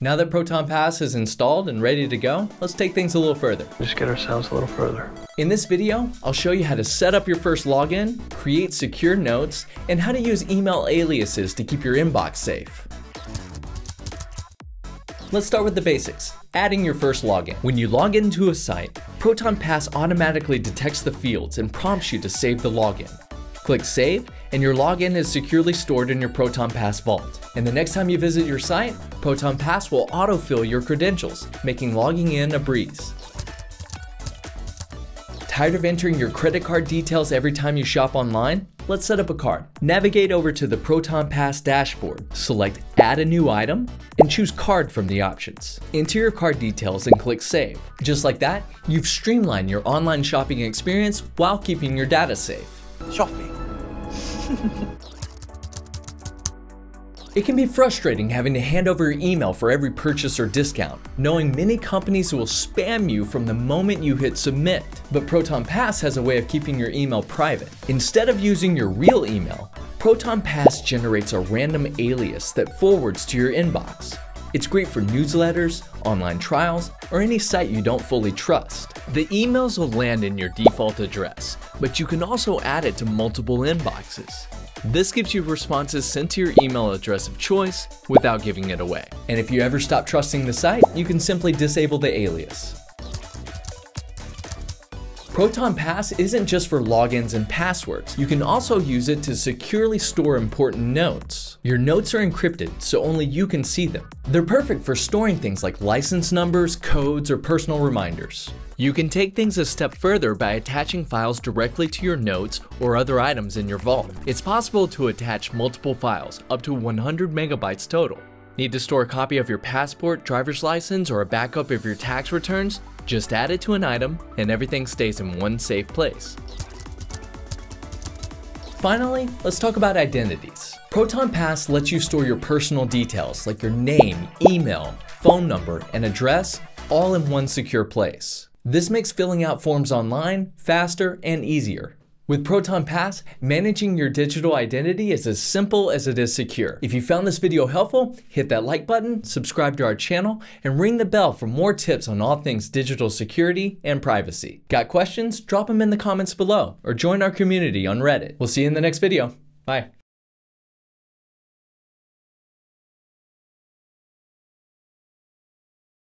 Now that Proton Pass is installed and ready to go, let's take things a little further. Just get ourselves a little further. In this video, I'll show you how to set up your first login, create secure notes, and how to use email aliases to keep your inbox safe. Let's start with the basics, adding your first login. When you log into a site, Proton Pass automatically detects the fields and prompts you to save the login. Click Save, and your login is securely stored in your Proton Pass vault. And the next time you visit your site, Proton Pass will autofill your credentials, making logging in a breeze. Tired of entering your credit card details every time you shop online? Let's set up a card. Navigate over to the Proton Pass dashboard, select Add a new item, and choose Card from the options. Enter your card details and click Save. Just like that, you've streamlined your online shopping experience while keeping your data safe. Shopping. It can be frustrating having to hand over your email for every purchase or discount, knowing many companies will spam you from the moment you hit submit. But Proton Pass has a way of keeping your email private. Instead of using your real email, Proton Pass generates a random alias that forwards to your inbox. It's great for newsletters, online trials, or any site you don't fully trust. The emails will land in your default address, but you can also add it to multiple inboxes. This gives you responses sent to your email address of choice without giving it away. And if you ever stop trusting the site, you can simply disable the alias. Proton Pass isn't just for logins and passwords. You can also use it to securely store important notes. Your notes are encrypted, so only you can see them. They're perfect for storing things like license numbers, codes, or personal reminders. You can take things a step further by attaching files directly to your notes or other items in your vault. It's possible to attach multiple files, up to 100 megabytes total. Need to store a copy of your passport, driver's license, or a backup of your tax returns? Just add it to an item and everything stays in one safe place. Finally, let's talk about identities. Proton Pass lets you store your personal details like your name, email, phone number, and address all in one secure place. This makes filling out forms online faster and easier. With Proton Pass, managing your digital identity is as simple as it is secure. If you found this video helpful, hit that like button, subscribe to our channel, and ring the bell for more tips on all things digital security and privacy. Got questions? Drop them in the comments below or join our community on Reddit. We'll see you in the next video. Bye.